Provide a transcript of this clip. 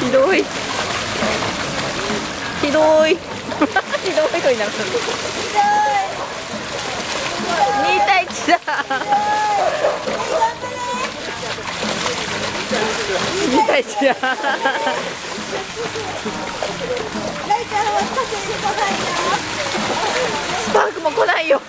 ひどい。ひどい。ひどい。とになる。2対1だ2対1だスパークも来ない。よ